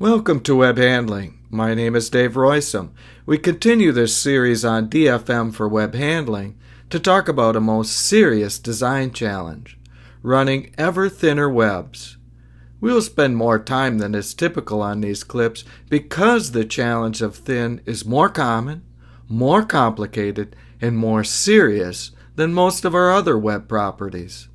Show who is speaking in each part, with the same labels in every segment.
Speaker 1: Welcome to Web Handling. My name is Dave Roisum. We continue this series on DFM for web handling to talk about a most serious design challenge running ever thinner webs. We will spend more time than is typical on these clips because the challenge of thin is more common, more complicated, and more serious than most of our other web properties.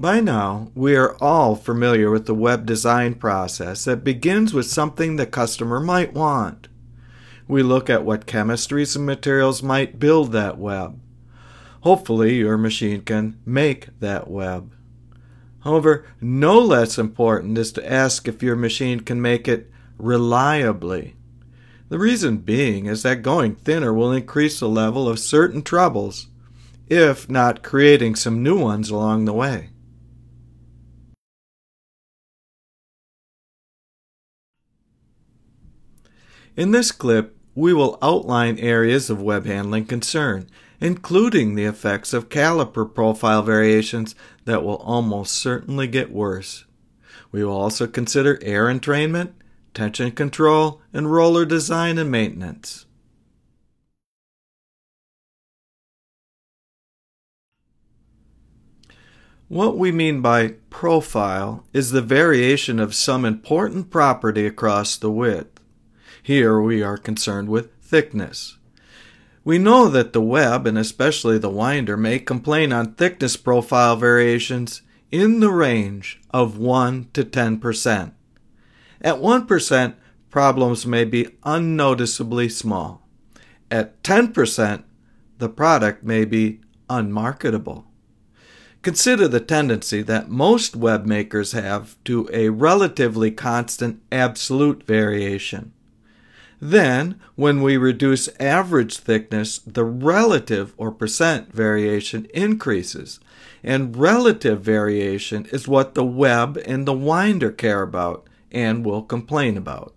Speaker 1: By now, we are all familiar with the web design process that begins with something the customer might want. We look at what chemistries and materials might build that web. Hopefully, your machine can make that web. However, no less important is to ask if your machine can make it reliably. The reason being is that going thinner will increase the level of certain troubles, if not creating some new ones along the way. In this clip, we will outline areas of web handling concern, including the effects of caliper profile variations that will almost certainly get worse. We will also consider air entrainment, tension control, and roller design and maintenance. What we mean by profile is the variation of some important property across the width. Here we are concerned with thickness. We know that the web, and especially the winder, may complain on thickness profile variations in the range of 1 to 10%. At 1%, problems may be unnoticeably small. At 10%, the product may be unmarketable. Consider the tendency that most web makers have to a relatively constant absolute variation. Then, when we reduce average thickness, the relative or percent variation increases. And relative variation is what the web and the winder care about and will complain about.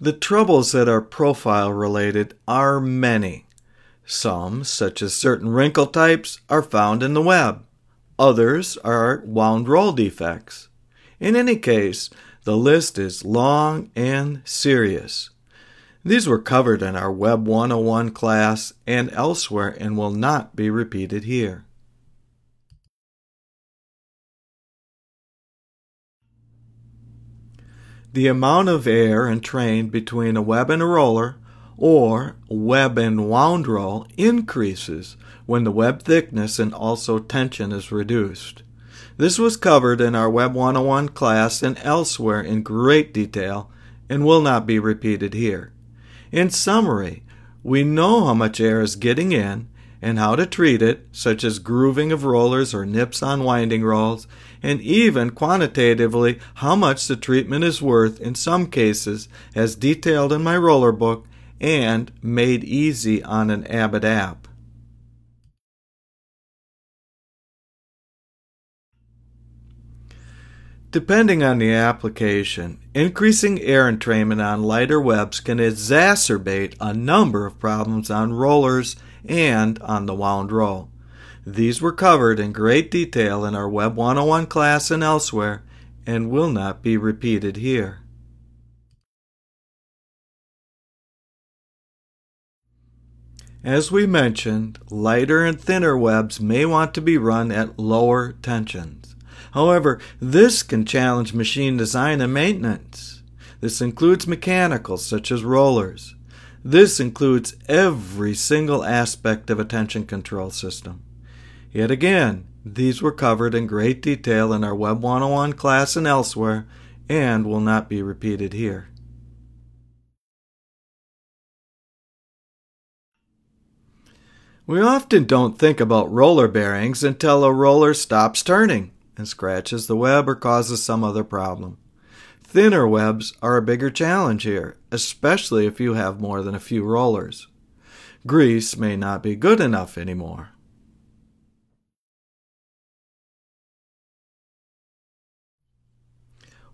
Speaker 1: The troubles that are profile related are many. Some, such as certain wrinkle types, are found in the web. Others are wound roll defects. In any case, the list is long and serious. These were covered in our Web 101 class and elsewhere and will not be repeated here. The amount of air entrained between a web and a roller or web and wound roll increases when the web thickness and also tension is reduced. This was covered in our Web 101 class and elsewhere in great detail and will not be repeated here. In summary, we know how much air is getting in and how to treat it, such as grooving of rollers or nips on winding rolls, and even quantitatively how much the treatment is worth in some cases, as detailed in my roller book and made easy on an Abbott app. Depending on the application, increasing air entrainment on lighter webs can exacerbate a number of problems on rollers and on the wound roll. These were covered in great detail in our Web 101 class and elsewhere and will not be repeated here. As we mentioned, lighter and thinner webs may want to be run at lower tensions. However, this can challenge machine design and maintenance. This includes mechanicals such as rollers. This includes every single aspect of a tension control system. Yet again, these were covered in great detail in our Web 101 class and elsewhere, and will not be repeated here. We often don't think about roller bearings until a roller stops turning and scratches the web or causes some other problem. Thinner webs are a bigger challenge here, especially if you have more than a few rollers. Grease may not be good enough anymore.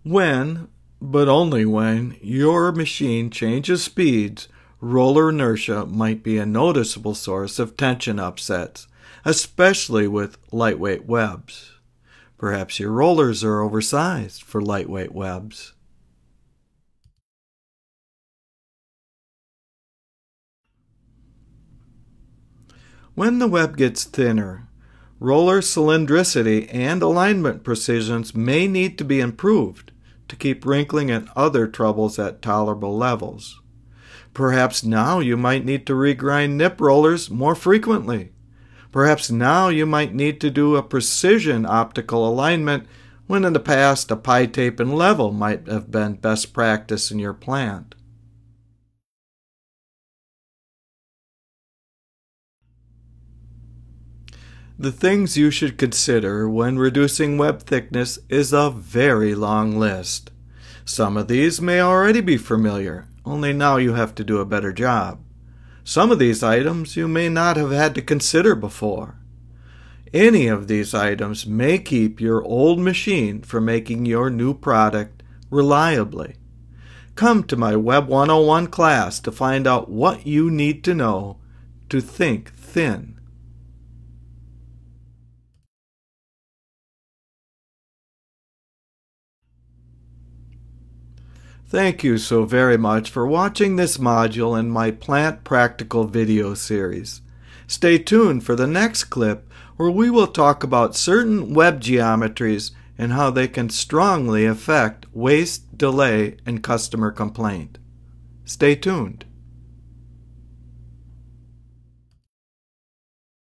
Speaker 1: When, but only when, your machine changes speeds roller inertia might be a noticeable source of tension upsets, especially with lightweight webs. Perhaps your rollers are oversized for lightweight webs. When the web gets thinner, roller cylindricity and alignment precisions may need to be improved to keep wrinkling and other troubles at tolerable levels. Perhaps now you might need to regrind nip rollers more frequently. Perhaps now you might need to do a precision optical alignment when in the past a pi tape and level might have been best practice in your plant. The things you should consider when reducing web thickness is a very long list. Some of these may already be familiar, only now you have to do a better job. Some of these items you may not have had to consider before. Any of these items may keep your old machine from making your new product reliably. Come to my Web 101 class to find out what you need to know to think thin. Thank you so very much for watching this module in my Plant Practical video series. Stay tuned for the next clip where we will talk about certain web geometries and how they can strongly affect waste, delay, and customer complaint. Stay tuned.